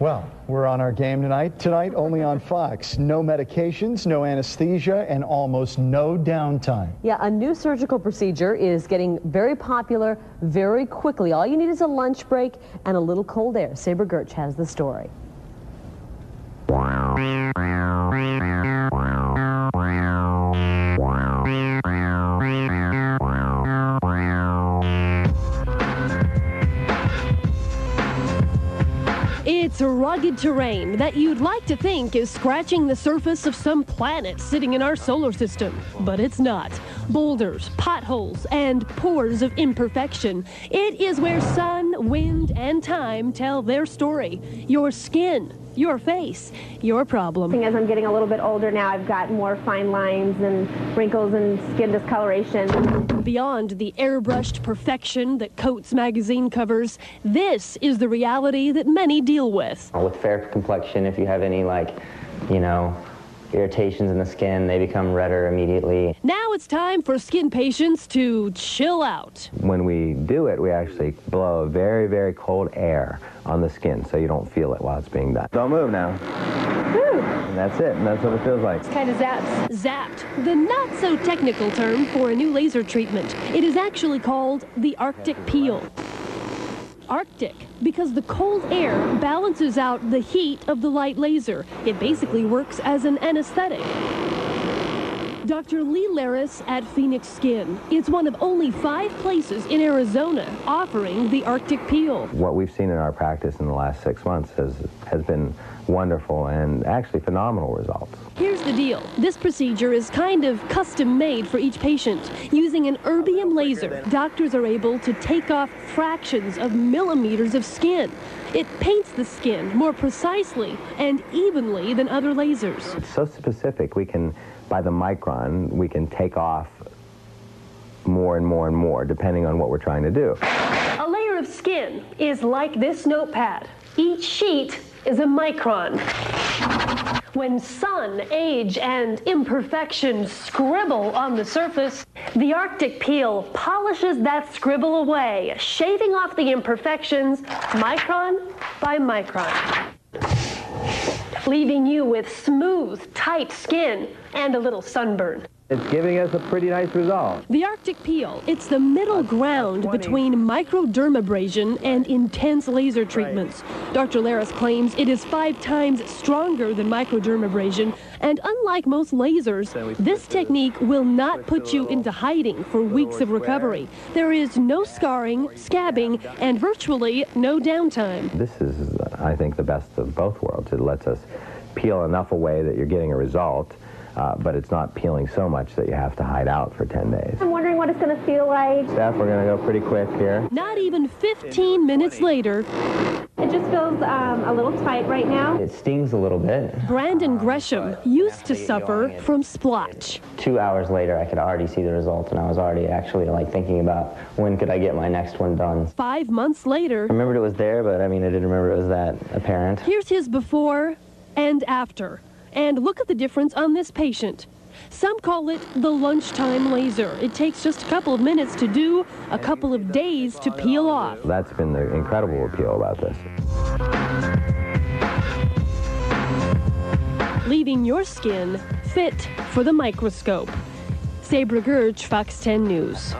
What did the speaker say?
Well, we're on our game tonight. Tonight, only on Fox. No medications, no anesthesia, and almost no downtime. Yeah, a new surgical procedure is getting very popular very quickly. All you need is a lunch break and a little cold air. Sabra Gertch has the story. It's a rugged terrain that you'd like to think is scratching the surface of some planet sitting in our solar system, but it's not. Boulders, potholes, and pores of imperfection. It is where sun, wind, and time tell their story. Your skin, your face, your problem. As I'm getting a little bit older now, I've got more fine lines and wrinkles and skin discoloration. Beyond the airbrushed perfection that coats magazine covers, this is the reality that many deal with. With fair complexion, if you have any like, you know, irritations in the skin, they become redder immediately. Now it's time for skin patients to chill out. When we do it, we actually blow very, very cold air on the skin so you don't feel it while it's being done. Don't move now. And that's it, and that's what it feels like. Kind of zaps. Zapped, the not so technical term for a new laser treatment. It is actually called the Arctic peel. Arctic because the cold air balances out the heat of the light laser. It basically works as an anesthetic. Dr. Lee Laris at Phoenix Skin. It's one of only five places in Arizona offering the Arctic peel. What we've seen in our practice in the last six months has, has been wonderful and actually phenomenal results. Here's the deal. This procedure is kind of custom made for each patient. Using an erbium laser, doctors are able to take off fractions of millimeters of skin. It paints the skin more precisely and evenly than other lasers. It's so specific, we can, by the micron, we can take off more and more and more depending on what we're trying to do. A layer of skin is like this notepad. Each sheet is a micron. When sun, age, and imperfection scribble on the surface, the Arctic peel polishes that scribble away, shaving off the imperfections micron by micron. Leaving you with smooth, tight skin and a little sunburn. It's giving us a pretty nice result. The Arctic peel, it's the middle ground between microdermabrasion and intense laser treatments. Dr. Laris claims it is five times stronger than microdermabrasion, and unlike most lasers, this technique will not put you into hiding for weeks of recovery. There is no scarring, scabbing, and virtually no downtime. This is, I think, the best of both worlds. It lets us peel enough away that you're getting a result, uh, but it's not peeling so much that you have to hide out for 10 days. I'm wondering what it's going to feel like. Steph, we're going to go pretty quick here. Not even 15 minutes later, It just feels um, a little tight right now. It stings a little bit. Brandon Gresham used to suffer from splotch. Two hours later, I could already see the result, and I was already actually like thinking about when could I get my next one done. Five months later, I remembered it was there, but I mean, I didn't remember it was that apparent. here's his before and after. And look at the difference on this patient. Some call it the lunchtime laser. It takes just a couple of minutes to do, a couple of days to peel off. That's been the incredible appeal about this. leaving your skin fit for the microscope. Sabra Gertch, Fox 10 News.